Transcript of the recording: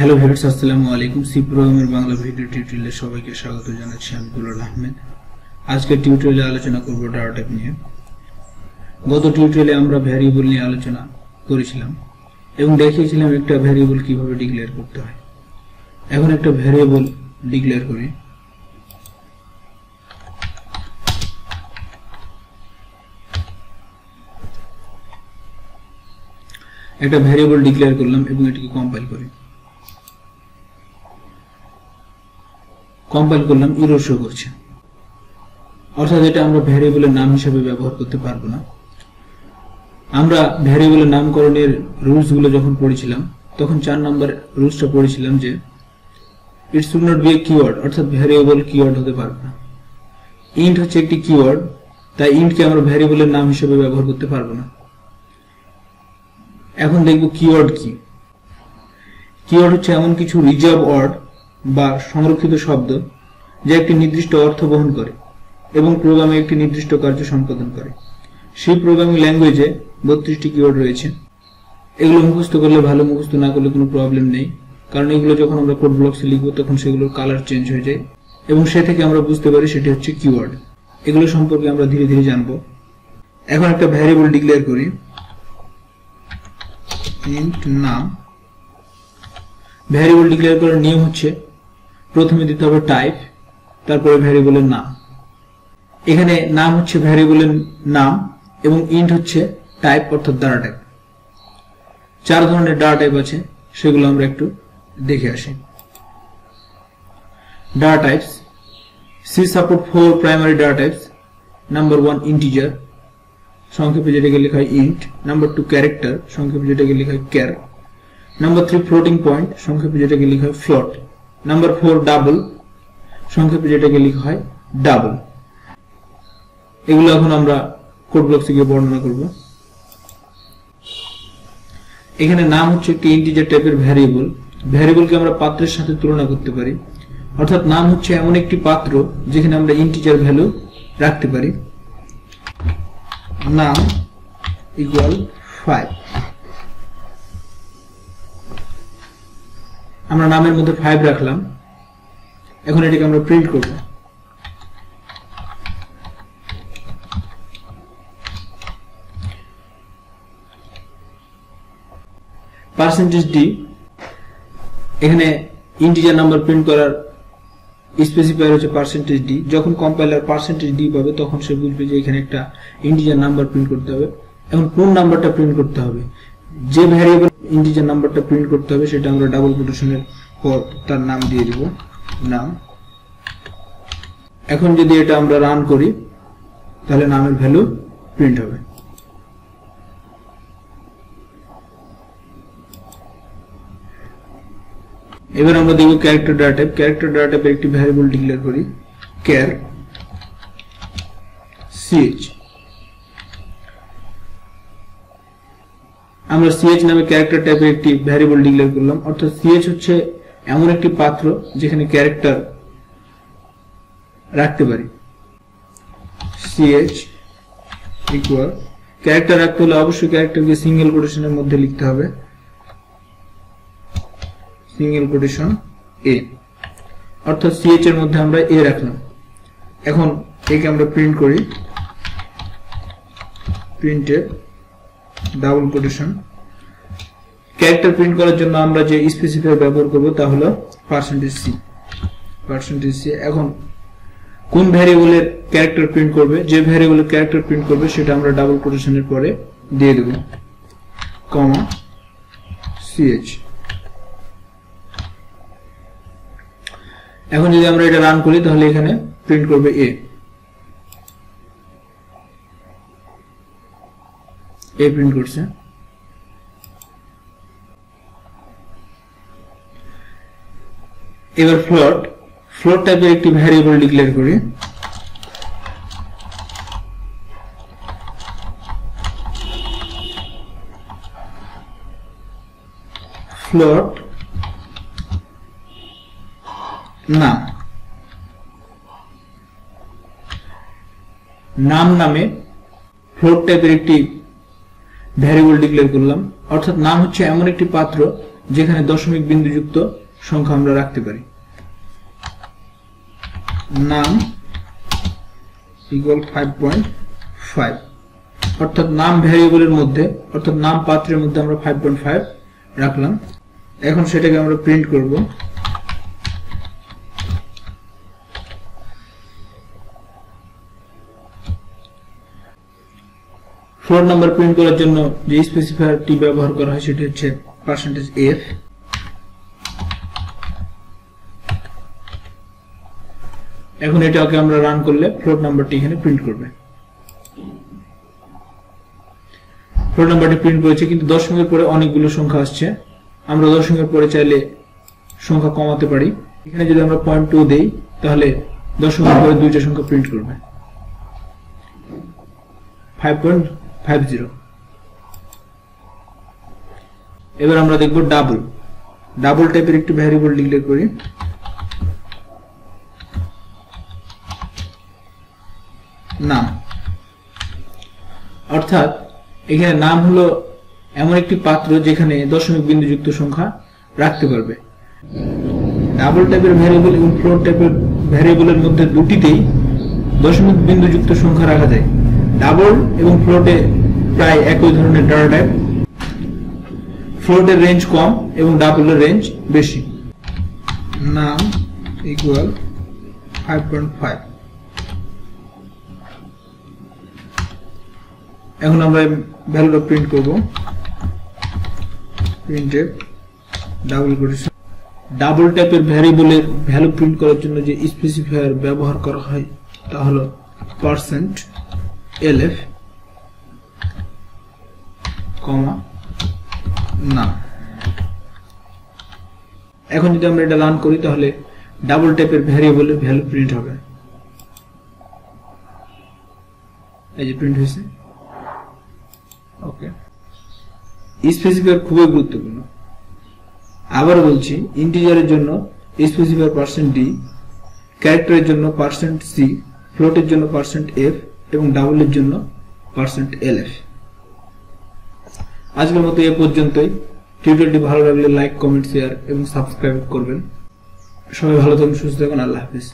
Hello viewers আসসালামু আলাইকুম C প্রোগ্রামের বাংলা ভিডিও টিউটোরিয়ালে সবাইকে স্বাগত জানাচ্ছি আমি দুলাল আহমেদ আজকে টিউটোরিয়ালে আলোচনা করব ডাটা টাইপ নিয়ে। গত টিউটোরিয়ালে আমরা ভ্যারিয়েবল নিয়ে আলোচনা করেছিলাম এবং দেখিয়েছিলাম একটা ভ্যারিয়েবল কীভাবে ডিক্লেয়ার করতে হয়। এখন একটা ভ্যারিয়েবল ডিক্লেয়ার করি। একটা ভ্যারিয়েবল ডিক্লেয়ার করলাম এবং এটিকে কম্পাইল করি। কম্পাইল করলাম ইরো শো করছে। অর্থাৎ এটা আমরা ভ্যারিয়েবলের নাম হিসেবে ব্যবহার করতে পারব না। আমরা ভ্যারিয়েবলের নামকরণের রুলসগুলো যখন পড়েছিলাম, তখন চার নম্বর রুলসটা পড়েছিলাম যে it should not be a keyword অর্থাৎ ভ্যারিয়েবল কিওয়ার্ড হতে পারবে না। ইন্ট হচ্ছে একটি কিওয়ার্ড তাই ইন্টকে আমরা ভ্যারিয়েবলের নাম হিসেবে ব্যবহার করতে পারব না। এখন দেখব কিওয়ার্ড কি। কিওয়ার্ড হচ্ছে এমন কিছু রিজার্ভ ওয়ার্ড বা সংরক্ষিত শব্দ, যা একটি নির্দিষ্ট অর্থ বহন করে এবং প্রোগ্রামে একটি নির্দিষ্ট কার্য সম্পাদন করে। সেই প্রোগ্রামিং ল্যাঙ্গুয়েজে বত্রিশটি কিওয়ার্ড রয়েছে। এগুলো মুখস্থ করলে ভালো, মুখস্থ না করলে কোনো প্রবলেম নেই। কারণ এগুলো যখন আমরা কোড ব্লকসে লিখব, তখন সেগুলোর কালার চেঞ্জ হয়ে যায় এবং সে থেকে আমরা বুঝতে পারি সেটি হচ্ছে কিওয়ার্ড। এগুলো সম্পর্কে আমরা ধীরে ধীরে জানব। এখন একটা ভ্যারিয়েবল ডিক্লেয়ার করি। নাম। ভ্যারিয়েবল ডিক্লেয়ার করার নিয়ম হচ্ছে প্রথমে দিতে হবে টাইপ তারপরে ভ্যারিয়েবলের নাম। এখানে নাম হচ্ছে ভ্যারিয়েবলের নাম এবং ইন্ট হচ্ছে টাইপ অর্থাৎ ডাটা টাইপ চার ধরনের ডাটা টাইপ আছে, সেগুলো আমরা একটু দেখে আসি। Data types C support four primary data types number one integer সংক্ষেপে যেটাকে লেখা হয় ইন্ট নাম্বার টু ক্যারেক্টার সংক্ষেপে যেটাকে লেখা হয় char number three floating point সংক্ষেপে যেটাকে লেখা হয় ফ্লট নাম্বার ফোর ডাবল সংক্ষেপে যেটাকে লেখা হয় ডাবল এগুলো এখন আমরা কোড ব্লক থেকে বর্ণনা করব। এখানে নাম হচ্ছে একটি ইন্টিজার টাইপের ভ্যারিয়েবল ভ্যারিয়েবলকে আমরা পাত্রের সাথে তুলনা করতে পারি। অর্থাৎ নাম হচ্ছে এমন একটি পাত্র যেখানে আমরা ইন্টিজার ভ্যালু রাখতে পারি। নাম ইকুয়াল ফাইভ আমরা নামের মধ্যে ফাইভ রাখলাম। এখন এটাকে আমরা প্রিন্ট করব। পার্সেন্টেজ ডি এখানে ইন্টিজার নাম্বার প্রিন্ট করার স্পেসিফায়ার হচ্ছে পার্সেন্টেজ ডি যখন কম্পাইলার পার্সেন্টেজ ডি পাবে, তখন সে বুঝবে যে এখানে একটা ইন্টিজার নাম্বার প্রিন্ট করতে হবে। এখন কোন নাম্বারটা প্রিন্ট করতে হবে? যে ভ্যারিয়েবল ইন্টিজার নাম্বারটা প্রিন্ট করতে হবে, সেটা আমরা ডাবল কোটেশনের পর তার নাম দিয়ে দিব। নাম। এখন যদি এটা আমরা রান করি, তাহলে নামের ভ্যালু প্রিন্ট হবে। এবার আমরা দেখব character data type character data একটি ভ্যারিয়েবল ডিক্লেয়ার করি। ক্যার সিএইচ আমরা সিএইচ নামে ক্যারেক্টার টাইপের একটি ভ্যারিয়েবল ডিক্লেয়ার করলাম। অর্থাৎ সিএইচ হচ্ছে এমন একটি পাত্র যেখানে ক্যারেক্টার রাখতে পারি। সিএইচ ইকুয়াল ক্যারেক্টার রাখতে হলে অবশ্যই ক্যারেক্টারকে সিঙ্গেল কোটেশনের মধ্যে লিখতে হবে। সিঙ্গেল কোটেশন এ অর্থাৎ সিএইচ এর মধ্যে আমরা এ রাখলাম। এখন একে আমরা প্রিন্ট করি। প্রিন্টের ডাবল কোটেশন। ক্যারেক্টার প্রিন্ট করার জন্য আমরা যে স্পেসিফায়ার ব্যবহার করব তা হলো পার্সেন্টেজ সি পার্সেন্টেজ সি এখন কোন ভ্যারিয়েবলের ক্যারেক্টার প্রিন্ট করবে? যে ভ্যারিয়েবলের ক্যারেক্টার প্রিন্ট করবে, সেটা আমরা ডাবল কোটেশনের পরে দিয়ে দেব। কমা সিএইচ এখন যদি আমরা এটা রান করি, তাহলে এখানে প্রিন্ট করবে এ এ প্রিন্ট করছে। এবার ফ্লোট ফ্লোট টাইপের একটি ভ্যারিয়েবল ডিক্লেয়ার করি। ফ্লোট নাম নাম নামে ফ্লোট টাইপের একটি ভ্যারিয়েবল ডিক্লেয়ার করলাম। অর্থাৎ নাম হচ্ছে এমন একটি পাত্র যেখানে দশমিক বিন্দুযুক্ত সংখ্যা আমরা রাখতে পারি। নাম ইকুয়াল ফাইভ পয়েন্ট ফাইভ অর্থাৎ নাম ভ্যারিয়েবলের মধ্যে, অর্থাৎ নাম পাত্রের মধ্যে আমরা ফাইভ পয়েন্ট ফাইভ রাখলাম। এখন সেটাকে আমরা প্রিন্ট করব। ফ্লোর নাম্বার প্রিন্ট করার জন্য যে স্পেসিফায়ারটি ব্যবহার করা হয় সেটি হচ্ছে পার্সেন্টেজ এফ এখন এটাকে আমরা রান করলে ফ্লোর নাম্বারটি এখানে প্রিন্ট করবে। ফ্লোর নাম্বারটি প্রিন্ট করেছে কিন্তু দশমিকের পরে অনেকগুলো সংখ্যা আসছে। আমরা দশমিকের পরে চাইলে সংখ্যা কমাতে পারি। এখানে যদি আমরা পয়েন্ট টু দেই, তাহলে দশমিকের পরে দুইটা সংখ্যা প্রিন্ট করবে। ফাইভ পয়েন্ট ফাইভ জিরো এবার আমরা দেখব ডাবল ডাবল টাইপের একটি ভ্যারিয়েবল ডিক্লেয়ার করি। নাম অর্থাৎ এখানে নাম হলো এমন একটি পাত্র যেখানে দশমিক বিন্দুযুক্ত সংখ্যা রাখতে পারবে। ডাবল টাইপের ভ্যারিয়েবল এবং ফ্লোর টাইপের ভ্যারিয়েবলের মধ্যে দুটিতেই দশমিক বিন্দুযুক্ত সংখ্যা রাখা যায়। ডাবল এবং ফ্লোটে প্রায় একই ধরনের ডাটা টাইপ ফ্লোটের রেঞ্জ কম এবং ডাবলের রেঞ্জ বেশি। নাম ইকুয়াল ফাইভ পয়েন্ট ফাইভ এখন আমরা ভ্যালুটা প্রিন্ট করব। প্রিন্টেড ডাবল কোটেশন ডাবল টাইপের ভ্যারিয়েবলের ভ্যালু প্রিন্ট করার জন্য যে স্পেসিফায়ার ব্যবহার করা হয় তা হলো পার্সেন্ট এলএফ কমা? না। এখন যদি আমরা এটা রান করি, তাহলে ডাবল টাইপের ভ্যারিয়েবলের ভ্যালু প্রিন্ট হবে। এই যে প্রিন্ট হয়েছে। ওকে স্পেসিফায়ার খুবই গুরুত্বপূর্ণ। আবার বলছি ইন্টিজারের জন্য স্পেসিফায়ার পার্সেন্ট ডি ক্যারেক্টারের জন্য পার্সেন্ট সি ফ্লোটের জন্য পার্সেন্ট এফ এবং ডাবলের জন্য পার্সেন্ট এল এফ আজকের মতো এ পর্যন্তই। টিউটোরিয়ালটি ভালো লাগলে লাইক, কমেন্ট শেয়ার এবং সাবস্ক্রাইব করবেন। সবাই ভালো থাকুন, সুস্থ থাকুন, আল্লাহ হাফিজ।